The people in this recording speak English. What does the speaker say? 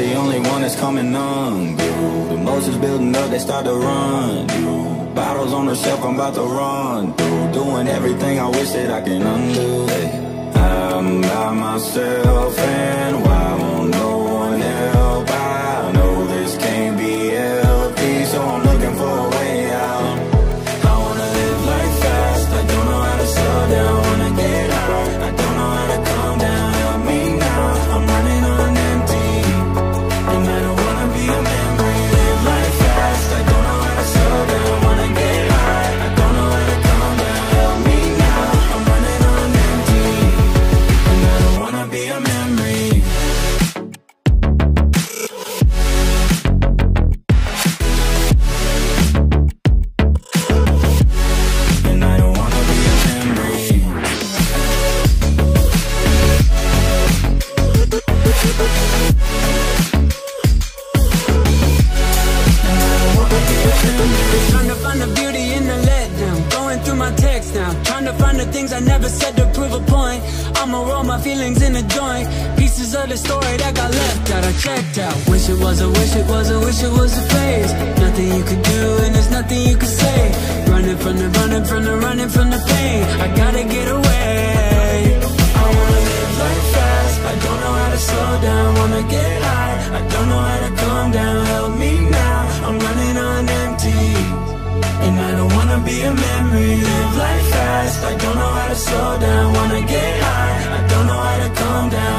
the only one that's coming unglued The emotions building up, they start to run you Bottles on the shelf, I'm about to run through Doing everything I wish that I can undo. I'm by myself text now. Trying to find the things I never said to prove a point. I'ma roll my feelings in a joint. Pieces of the story that got left out, I checked out. Wish it was a wish it was a wish it was a phase. Nothing you could do, and there's nothing you could say. Running from the running from the running from the pain. I gotta get away. I wanna live life fast I don't know how to slow down Wanna get high I don't know how to calm down Help me now I'm running on empty And I don't wanna be a memory fast I don't know how to slow down Wanna get high. I don't know how to calm down.